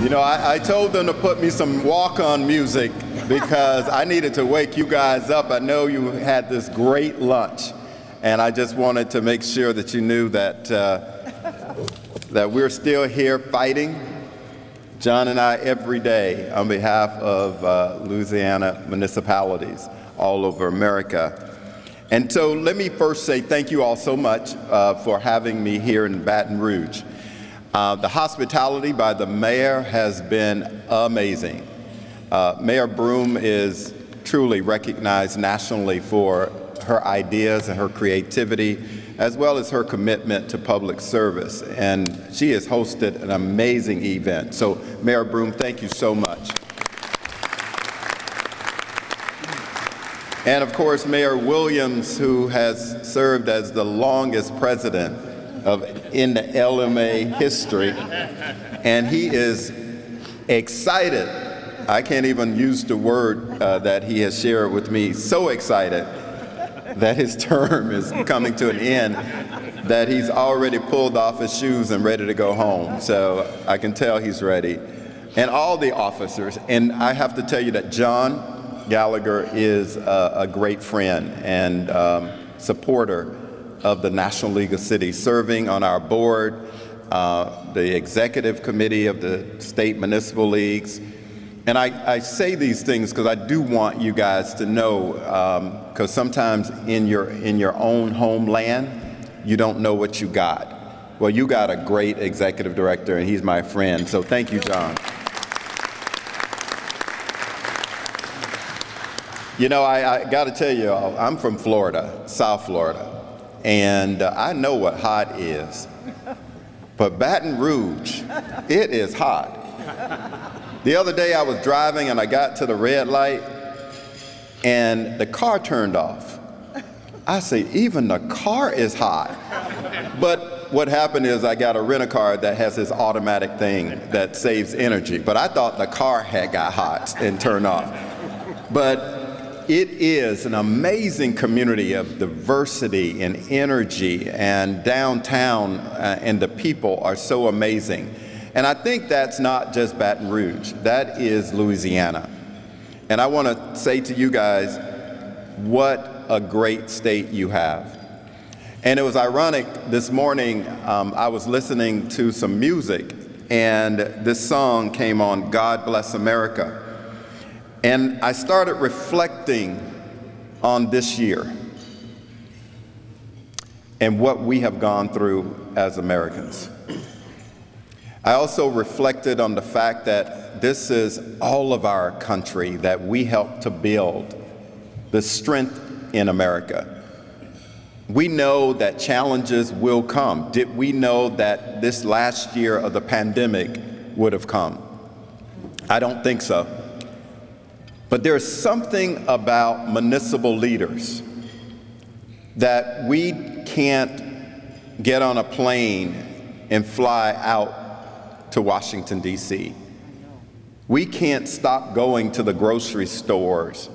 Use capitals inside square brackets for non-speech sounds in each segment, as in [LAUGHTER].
You know, I, I told them to put me some walk-on music because I needed to wake you guys up. I know you had this great lunch, and I just wanted to make sure that you knew that, uh, that we're still here fighting, John and I, every day on behalf of uh, Louisiana municipalities all over America. And so let me first say thank you all so much uh, for having me here in Baton Rouge. Uh, the hospitality by the mayor has been amazing. Uh, mayor Broom is truly recognized nationally for her ideas and her creativity, as well as her commitment to public service. And she has hosted an amazing event. So, Mayor Broom, thank you so much. And of course, Mayor Williams, who has served as the longest president of in the LMA history, and he is excited. I can't even use the word uh, that he has shared with me. So excited that his [LAUGHS] term is coming to an end that he's already pulled off his shoes and ready to go home. So I can tell he's ready. And all the officers, and I have to tell you that John Gallagher is a, a great friend and um, supporter of the National League of Cities, serving on our board, uh, the executive committee of the state municipal leagues. And I, I say these things because I do want you guys to know, because um, sometimes in your, in your own homeland, you don't know what you got. Well, you got a great executive director, and he's my friend. So thank you, John. You know, I, I got to tell you, I'm from Florida, South Florida and uh, I know what hot is. But Baton Rouge, it is hot. The other day I was driving and I got to the red light and the car turned off. I say, even the car is hot. But what happened is I got a rent a car that has this automatic thing that saves energy. But I thought the car had got hot and turned off. But it is an amazing community of diversity and energy, and downtown uh, and the people are so amazing. And I think that's not just Baton Rouge, that is Louisiana. And I want to say to you guys, what a great state you have. And it was ironic, this morning um, I was listening to some music, and this song came on, God Bless America. And I started reflecting on this year and what we have gone through as Americans. I also reflected on the fact that this is all of our country that we helped to build, the strength in America. We know that challenges will come. Did we know that this last year of the pandemic would have come? I don't think so. But there's something about municipal leaders that we can't get on a plane and fly out to Washington, D.C. We can't stop going to the grocery stores.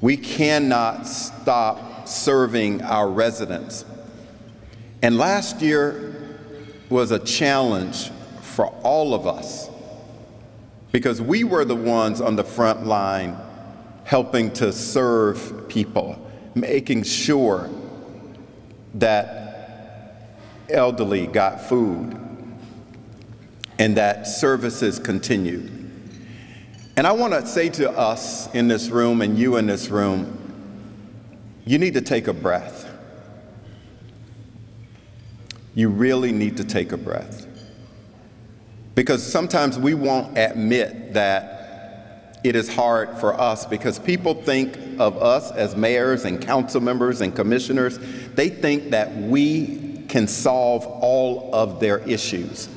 We cannot stop serving our residents. And last year was a challenge for all of us because we were the ones on the front line helping to serve people, making sure that elderly got food and that services continued. And I want to say to us in this room and you in this room, you need to take a breath. You really need to take a breath. Because sometimes we won't admit that it is hard for us because people think of us as mayors and council members and commissioners, they think that we can solve all of their issues.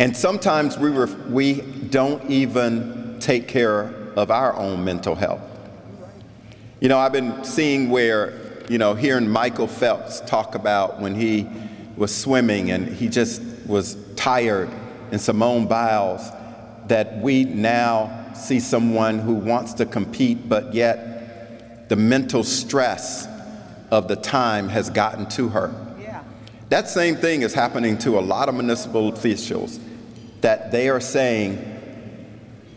And sometimes we, we don't even take care of our own mental health. You know, I've been seeing where, you know, hearing Michael Phelps talk about when he was swimming and he just was tired and Simone Biles that we now see someone who wants to compete, but yet the mental stress of the time has gotten to her. Yeah. That same thing is happening to a lot of municipal officials. that they are saying,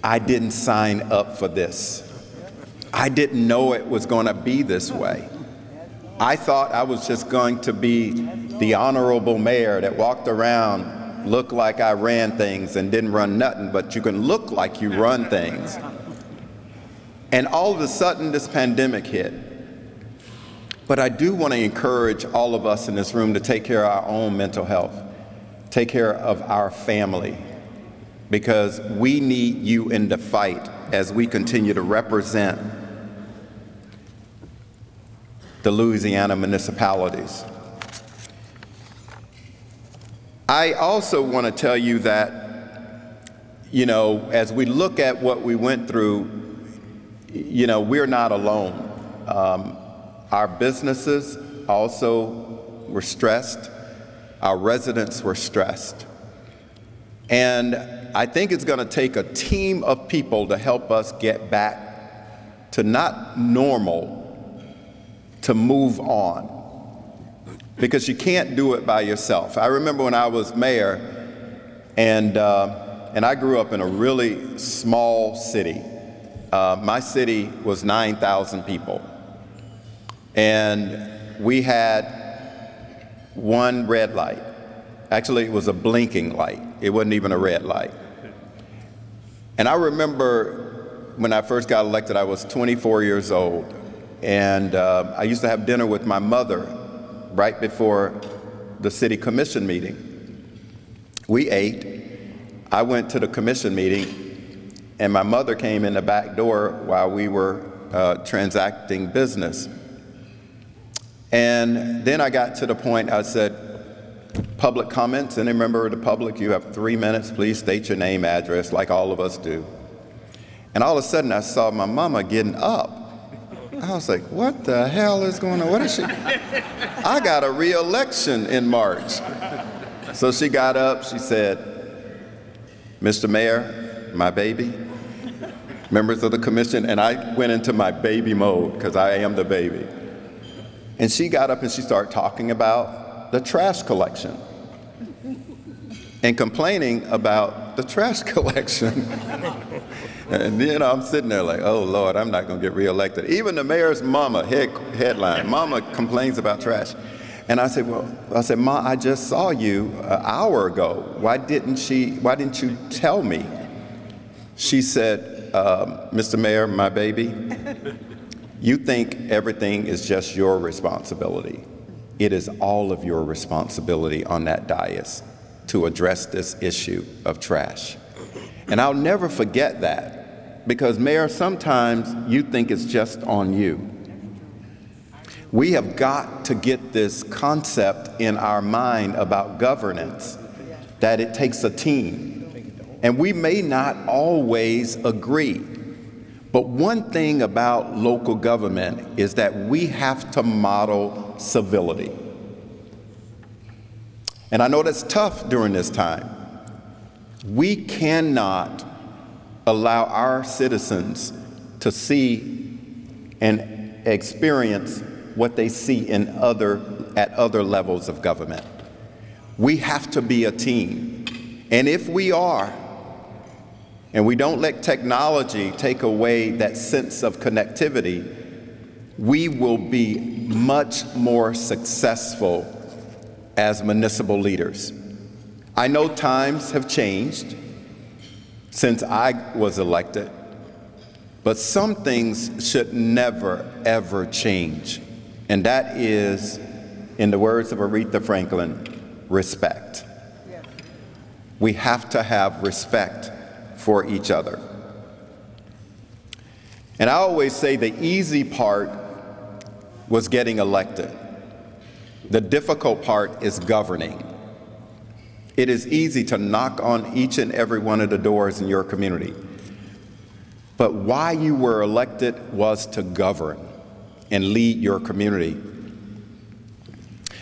I didn't sign up for this. I didn't know it was going to be this way. I thought I was just going to be the honorable mayor that walked around, looked like I ran things and didn't run nothing, but you can look like you run things. And all of a sudden, this pandemic hit. But I do want to encourage all of us in this room to take care of our own mental health, take care of our family, because we need you in the fight as we continue to represent the Louisiana municipalities. I also want to tell you that, you know, as we look at what we went through, you know, we're not alone. Um, our businesses also were stressed. Our residents were stressed. And I think it's going to take a team of people to help us get back to not normal, to move on. Because you can't do it by yourself. I remember when I was mayor, and, uh, and I grew up in a really small city. Uh, my city was 9,000 people. And we had one red light. Actually, it was a blinking light. It wasn't even a red light. And I remember when I first got elected, I was 24 years old. And uh, I used to have dinner with my mother right before the city commission meeting. We ate. I went to the commission meeting, and my mother came in the back door while we were uh, transacting business. And then I got to the point I said, public comments. Any member of the public, you have three minutes. Please state your name, address, like all of us do. And all of a sudden, I saw my mama getting up. I was like, what the hell is going on? What is she? I got a re-election in March. So she got up, she said, Mr. Mayor, my baby, members of the commission, and I went into my baby mode because I am the baby. And she got up and she started talking about the trash collection and complaining about the trash [LAUGHS] collection. and then I'm sitting there like, oh Lord, I'm not going to get reelected. Even the mayor's mama, head, headline, mama complains about trash. And I said, well, I said, Ma, I just saw you an hour ago. Why didn't she, why didn't you tell me? She said, um, Mr. Mayor, my baby, you think everything is just your responsibility. It is all of your responsibility on that dais to address this issue of trash. And I'll never forget that because, Mayor, sometimes you think it's just on you. We have got to get this concept in our mind about governance that it takes a team. And we may not always agree. But one thing about local government is that we have to model civility. And I know that's tough during this time. We cannot allow our citizens to see and experience what they see in other, at other levels of government. We have to be a team. And if we are, and we don't let technology take away that sense of connectivity, we will be much more successful as municipal leaders. I know times have changed since I was elected, but some things should never, ever change. And that is, in the words of Aretha Franklin, respect. We have to have respect for each other. And I always say the easy part was getting elected. The difficult part is governing. It is easy to knock on each and every one of the doors in your community. But why you were elected was to govern and lead your community.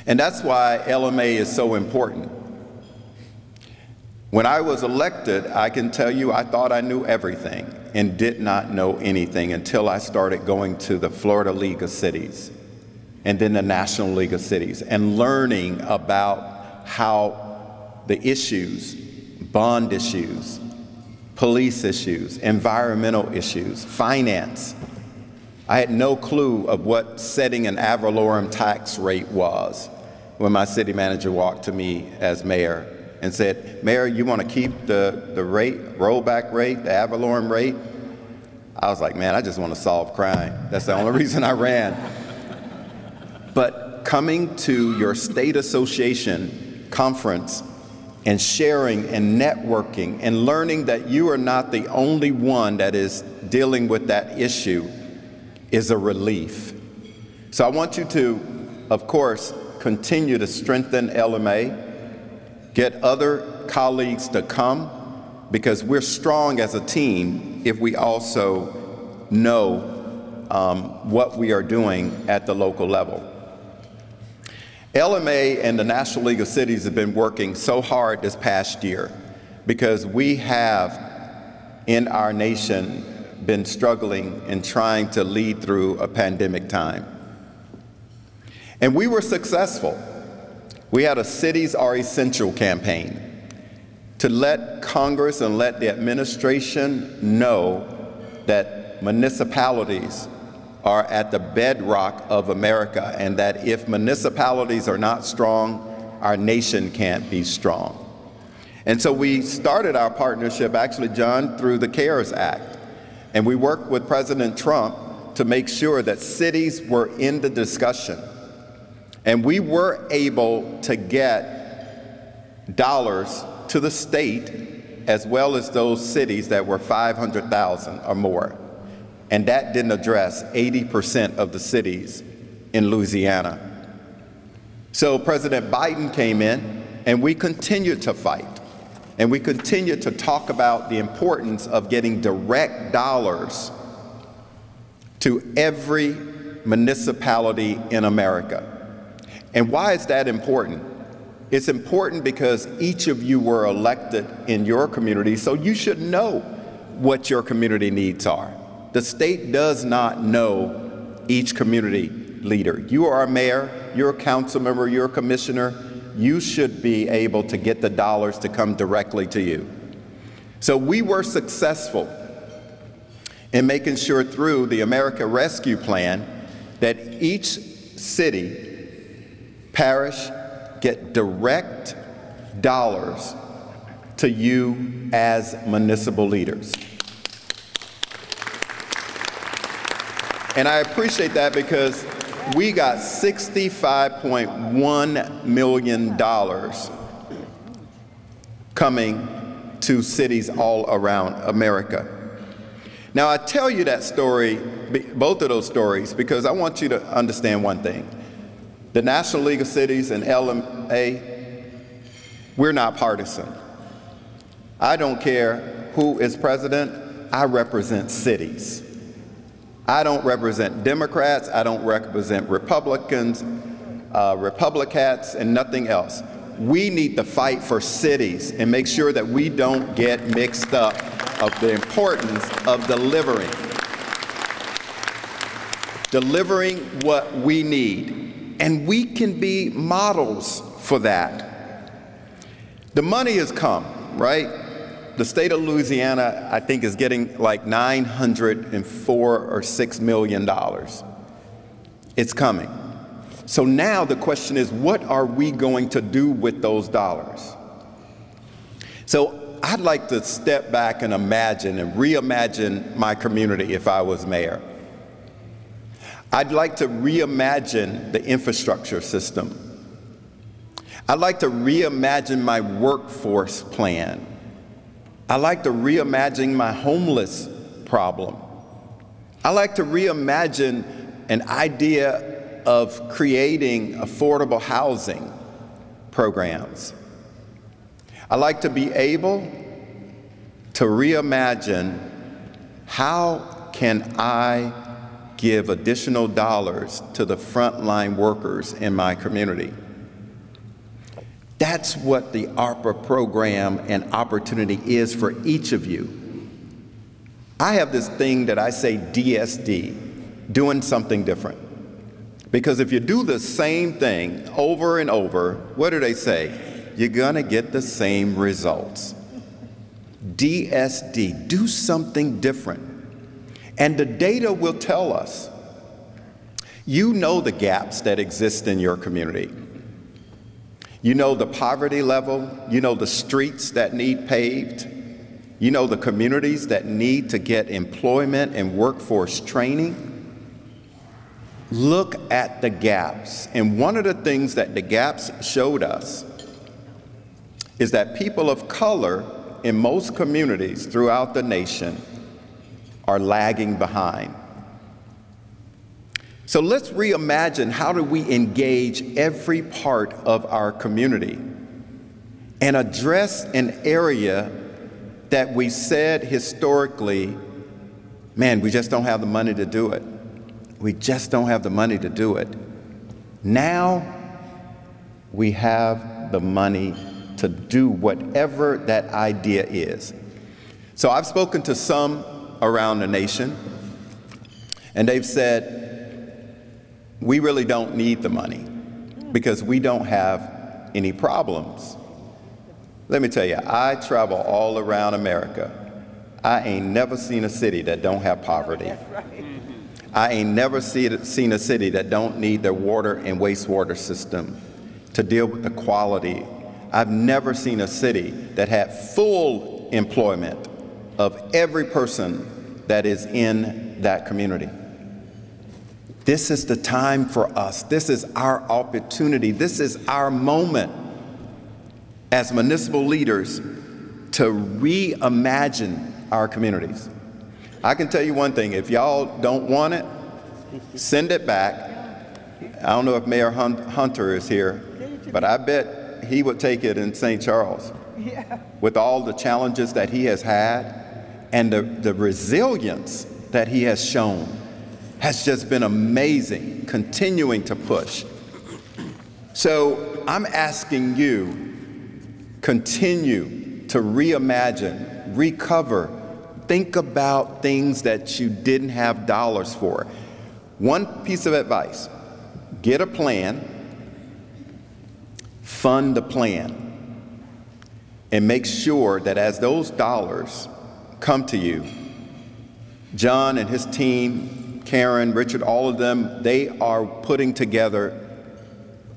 And that's why LMA is so important. When I was elected, I can tell you I thought I knew everything and did not know anything until I started going to the Florida League of Cities and then the National League of Cities and learning about how the issues bond issues, police issues, environmental issues, finance. I had no clue of what setting an ad valorem tax rate was when my city manager walked to me as mayor and said, Mayor, you want to keep the, the rate, rollback rate, the ad valorem rate? I was like, man, I just want to solve crime. That's the only [LAUGHS] reason I ran. But coming to your state association conference and sharing and networking and learning that you are not the only one that is dealing with that issue is a relief. So I want you to, of course, continue to strengthen LMA, get other colleagues to come, because we're strong as a team if we also know um, what we are doing at the local level. LMA and the National League of Cities have been working so hard this past year because we have in our nation been struggling and trying to lead through a pandemic time. And we were successful. We had a Cities Are Essential campaign to let Congress and let the administration know that municipalities are at the bedrock of America, and that if municipalities are not strong, our nation can't be strong. And so we started our partnership, actually, John, through the CARES Act. And we worked with President Trump to make sure that cities were in the discussion. And we were able to get dollars to the state as well as those cities that were 500,000 or more and that didn't address 80% of the cities in Louisiana. So President Biden came in, and we continued to fight. And we continued to talk about the importance of getting direct dollars to every municipality in America. And why is that important? It's important because each of you were elected in your community, so you should know what your community needs are. The state does not know each community leader. You are a mayor, you're a council member, you're a commissioner. You should be able to get the dollars to come directly to you. So we were successful in making sure through the America Rescue Plan that each city, parish, get direct dollars to you as municipal leaders. And I appreciate that because we got $65.1 million coming to cities all around America. Now, I tell you that story, both of those stories, because I want you to understand one thing. The National League of Cities and LMA, we're not partisan. I don't care who is president, I represent cities. I don't represent Democrats, I don't represent Republicans, uh, Republicats, and nothing else. We need to fight for cities and make sure that we don't get mixed up of the importance of delivering. Delivering what we need. And we can be models for that. The money has come, right? The state of Louisiana, I think, is getting like 904 or 6 million dollars. It's coming. So now the question is, what are we going to do with those dollars? So I'd like to step back and imagine and reimagine my community if I was mayor. I'd like to reimagine the infrastructure system. I'd like to reimagine my workforce plan. I like to reimagine my homeless problem. I like to reimagine an idea of creating affordable housing programs. I like to be able to reimagine how can I give additional dollars to the frontline workers in my community. That's what the ARPA program and opportunity is for each of you. I have this thing that I say DSD, doing something different. Because if you do the same thing over and over, what do they say? You're going to get the same results. DSD. Do something different. And the data will tell us. You know the gaps that exist in your community. You know the poverty level. You know the streets that need paved. You know the communities that need to get employment and workforce training. Look at the gaps. And one of the things that the gaps showed us is that people of color in most communities throughout the nation are lagging behind. So let's reimagine how do we engage every part of our community and address an area that we said historically, man, we just don't have the money to do it. We just don't have the money to do it. Now we have the money to do whatever that idea is. So I've spoken to some around the nation, and they've said, we really don't need the money because we don't have any problems. Let me tell you, I travel all around America. I ain't never seen a city that don't have poverty. I ain't never see, seen a city that don't need their water and wastewater system to deal with the quality. I've never seen a city that had full employment of every person that is in that community. This is the time for us. This is our opportunity. This is our moment as municipal leaders to reimagine our communities. I can tell you one thing if y'all don't want it, send it back. I don't know if Mayor Hunter is here, but I bet he would take it in St. Charles with all the challenges that he has had and the, the resilience that he has shown has just been amazing, continuing to push. So I'm asking you, continue to reimagine, recover, think about things that you didn't have dollars for. One piece of advice get a plan, fund the plan, and make sure that as those dollars come to you. John and his team, Karen, Richard, all of them, they are putting together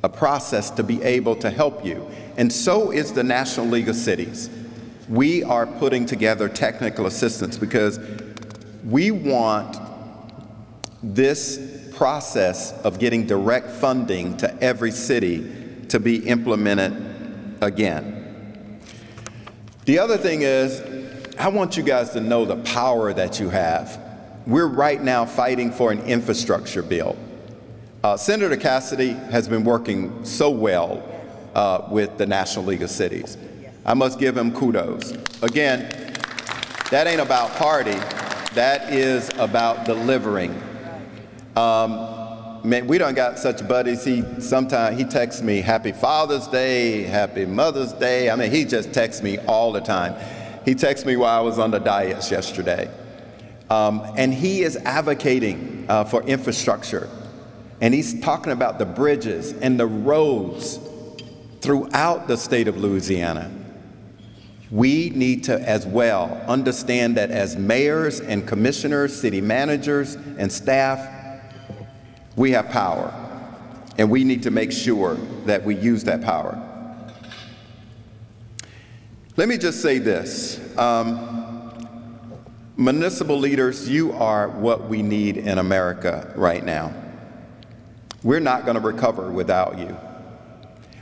a process to be able to help you. And so is the National League of Cities. We are putting together technical assistance because we want this process of getting direct funding to every city to be implemented again. The other thing is, I want you guys to know the power that you have. We're right now fighting for an infrastructure bill. Uh, Senator Cassidy has been working so well uh, with the National League of Cities. I must give him kudos. Again, that ain't about party, that is about delivering. Um, man, we don't got such buddies. He sometimes he texts me Happy Father's Day, Happy Mother's Day. I mean, he just texts me all the time. He texted me while I was on the dais yesterday. Um, and he is advocating uh, for infrastructure. And he's talking about the bridges and the roads throughout the state of Louisiana. We need to, as well, understand that as mayors and commissioners, city managers, and staff, we have power. And we need to make sure that we use that power. Let me just say this. Um, municipal leaders, you are what we need in America right now. We're not going to recover without you.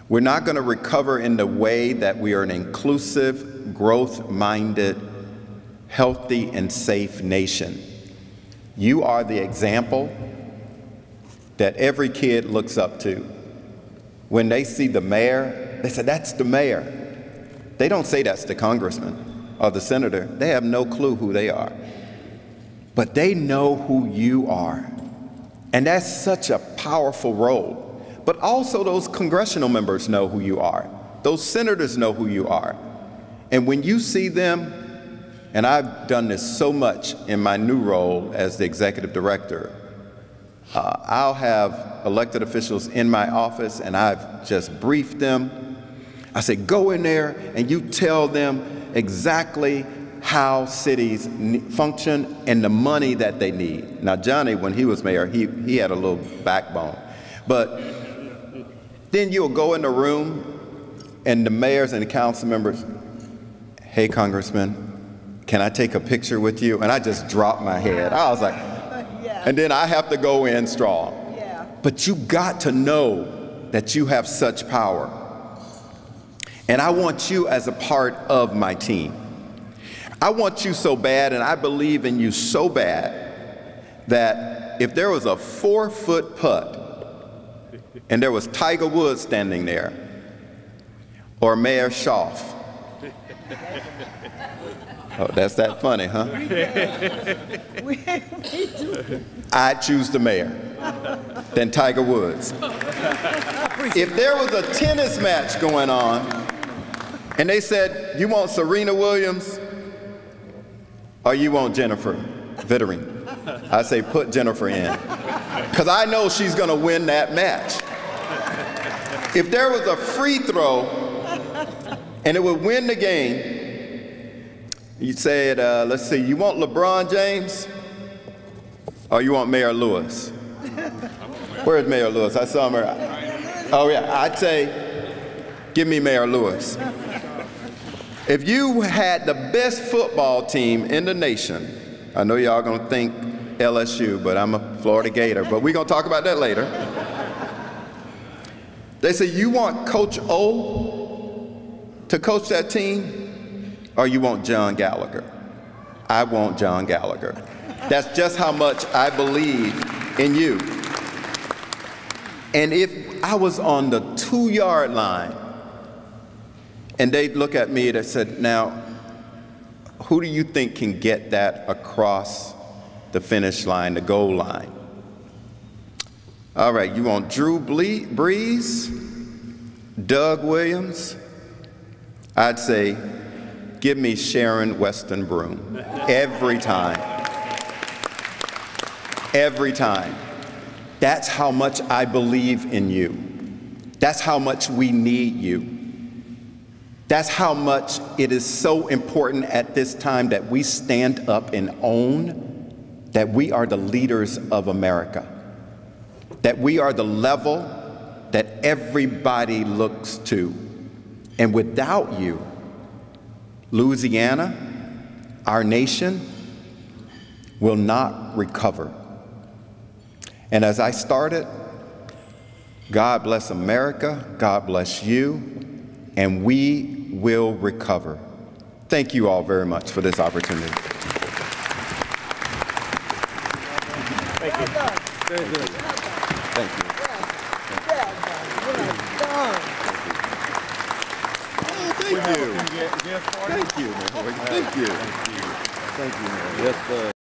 We're not going to recover in the way that we are an inclusive, growth minded, healthy, and safe nation. You are the example that every kid looks up to. When they see the mayor, they say, That's the mayor. They don't say that's the congressman or the senator. They have no clue who they are. But they know who you are. And that's such a powerful role. But also, those congressional members know who you are, those senators know who you are. And when you see them, and I've done this so much in my new role as the executive director, uh, I'll have elected officials in my office and I've just briefed them I say, go in there and you tell them exactly how cities function and the money that they need. Now, Johnny, when he was mayor, he, he had a little backbone. But then you'll go in the room and the mayors and the council members, hey, Congressman, can I take a picture with you? And I just dropped my head. I was like, [LAUGHS] and then I have to go in strong. Yeah. But you got to know that you have such power. And I want you as a part of my team. I want you so bad, and I believe in you so bad that if there was a four foot putt and there was Tiger Woods standing there or Mayor Schaaf, [LAUGHS] oh, that's that funny, huh? We, we do. I'd choose the mayor than Tiger Woods. [LAUGHS] If there was a tennis match going on and they said, You want Serena Williams or you want Jennifer Vidrine? I say, Put Jennifer in. Because I know she's going to win that match. If there was a free throw and it would win the game, you said, uh, Let's see, you want LeBron James? Or you want Mayor Lewis? Where's Mayor Lewis? I saw him. Oh yeah, I'd say, give me Mayor Lewis. If you had the best football team in the nation, I know y'all gonna think LSU, but I'm a Florida Gator, but we're gonna talk about that later. They say, you want Coach O to coach that team, or you want John Gallagher? I want John Gallagher. That's just how much I believe in you. And if I was on the two yard line and they'd look at me and they said, Now, who do you think can get that across the finish line, the goal line? All right, you want Drew Ble- Brees, Doug Williams? I'd say, give me Sharon Weston Broom every time. Every time. That's how much I believe in you. That's how much we need you. That's how much it is so important at this time that we stand up and own that we are the leaders of America, that we are the level that everybody looks to. And without you, Louisiana, our nation, will not recover. And as I started, God bless America, God bless you, and we will recover. Thank you all very much for this opportunity. Well done. Very good. Thank you. Well done. Well done. Thank you. Thank you, Mayor. Thank you. Thank you, Mayor. Yes, sir.